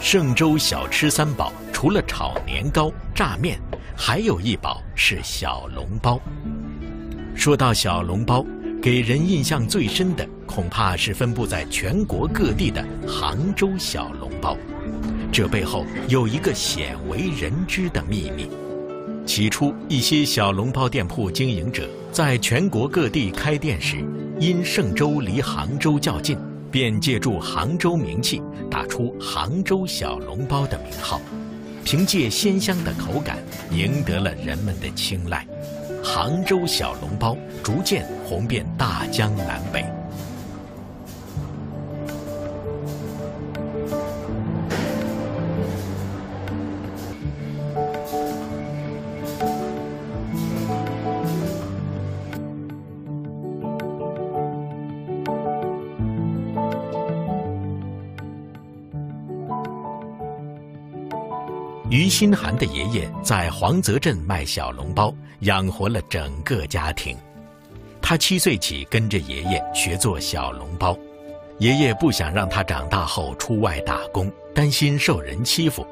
嵊州小吃三宝除了炒年糕、炸面，还有一宝是小笼包。说到小笼包，给人印象最深的恐怕是分布在全国各地的杭州小笼包。这背后有一个鲜为人知的秘密。起初，一些小笼包店铺经营者在全国各地开店时，因嵊州离杭州较近，便借助杭州名气，打出“杭州小笼包”的名号，凭借鲜香的口感，赢得了人们的青睐。杭州小笼包逐渐红遍大江南北。于心寒的爷爷在黄泽镇卖小笼包，养活了整个家庭。他七岁起跟着爷爷学做小笼包，爷爷不想让他长大后出外打工，担心受人欺负，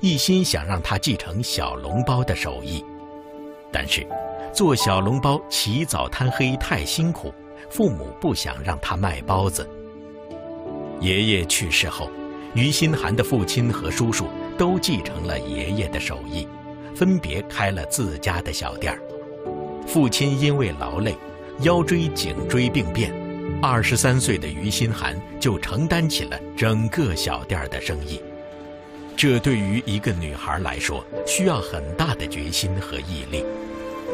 一心想让他继承小笼包的手艺。但是，做小笼包起早贪黑太辛苦，父母不想让他卖包子。爷爷去世后，于心寒的父亲和叔叔。都继承了爷爷的手艺，分别开了自家的小店儿。父亲因为劳累，腰椎、颈椎病变，二十三岁的于心寒就承担起了整个小店的生意。这对于一个女孩来说，需要很大的决心和毅力。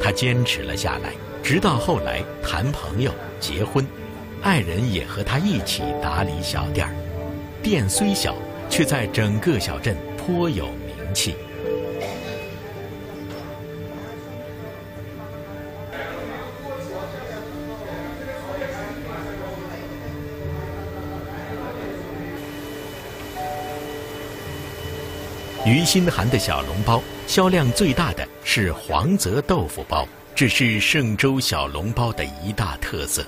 她坚持了下来，直到后来谈朋友、结婚，爱人也和她一起打理小店儿。店虽小，却在整个小镇。颇有名气。于心寒的小笼包销量最大的是黄泽豆腐包，这是嵊州小笼包的一大特色。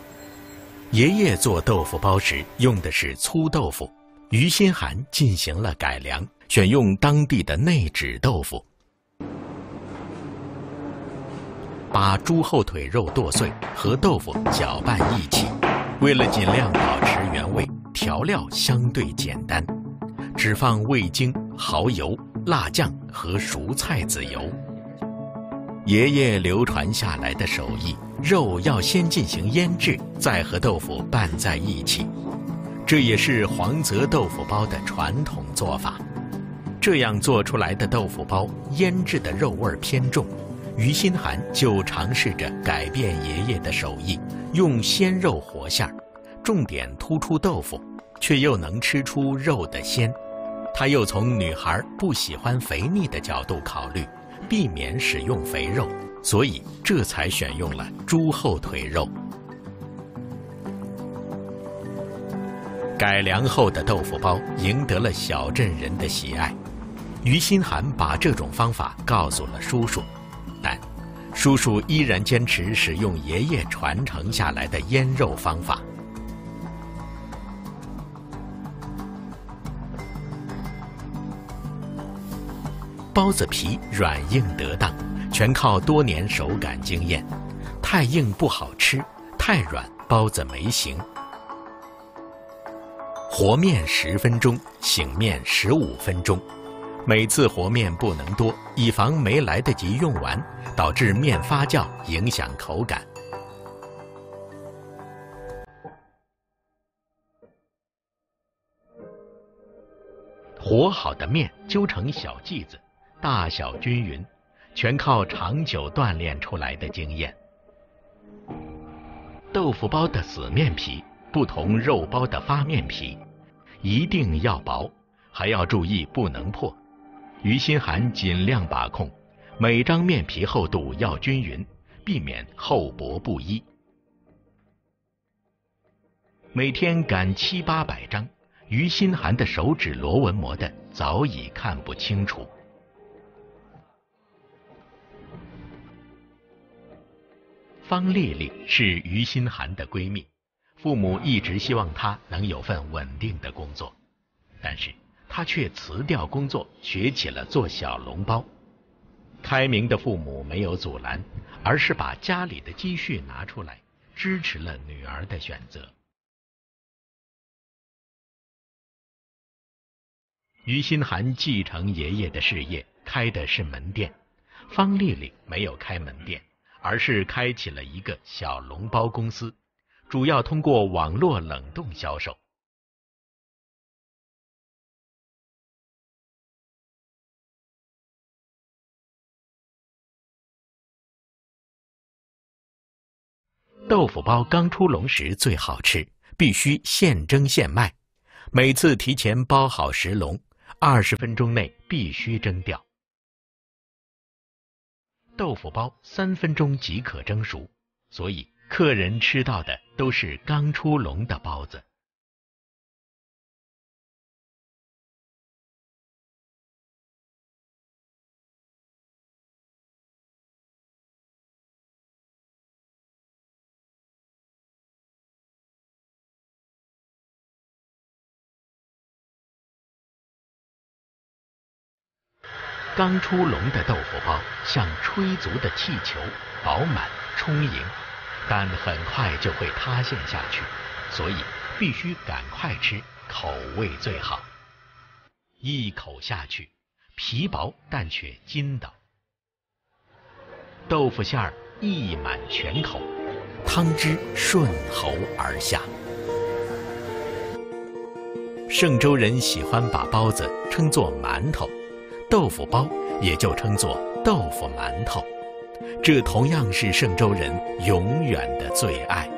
爷爷做豆腐包时用的是粗豆腐，于心寒进行了改良。选用当地的内酯豆腐，把猪后腿肉剁碎和豆腐搅拌一起。为了尽量保持原味，调料相对简单，只放味精、蚝油、辣酱和熟菜籽油。爷爷流传下来的手艺，肉要先进行腌制，再和豆腐拌在一起。这也是黄泽豆腐包的传统做法。这样做出来的豆腐包腌制的肉味偏重，于心寒就尝试着改变爷爷的手艺，用鲜肉活馅儿，重点突出豆腐，却又能吃出肉的鲜。他又从女孩不喜欢肥腻的角度考虑，避免使用肥肉，所以这才选用了猪后腿肉。改良后的豆腐包赢得了小镇人的喜爱。于心寒把这种方法告诉了叔叔，但叔叔依然坚持使用爷爷传承下来的腌肉方法。包子皮软硬得当，全靠多年手感经验。太硬不好吃，太软包子没形。和面十分钟，醒面十五分钟。每次和面不能多，以防没来得及用完，导致面发酵影响口感。和好的面揪成小剂子，大小均匀，全靠长久锻炼出来的经验。豆腐包的死面皮不同肉包的发面皮，一定要薄，还要注意不能破。于心寒尽量把控，每张面皮厚度要均匀，避免厚薄不一。每天擀七八百张，于心寒的手指螺纹磨的早已看不清楚。方丽丽是于心寒的闺蜜，父母一直希望她能有份稳定的工作，但是。他却辞掉工作，学起了做小笼包。开明的父母没有阻拦，而是把家里的积蓄拿出来，支持了女儿的选择。于心寒继承爷爷的事业，开的是门店。方丽丽没有开门店，而是开启了一个小笼包公司，主要通过网络冷冻销售。豆腐包刚出笼时最好吃，必须现蒸现卖。每次提前包好十笼，二十分钟内必须蒸掉。豆腐包三分钟即可蒸熟，所以客人吃到的都是刚出笼的包子。刚出笼的豆腐包像吹足的气球，饱满充盈，但很快就会塌陷下去，所以必须赶快吃，口味最好。一口下去，皮薄但却筋道，豆腐馅儿溢满全口，汤汁顺喉而下。嵊州人喜欢把包子称作馒头。豆腐包也就称作豆腐馒头，这同样是嵊州人永远的最爱。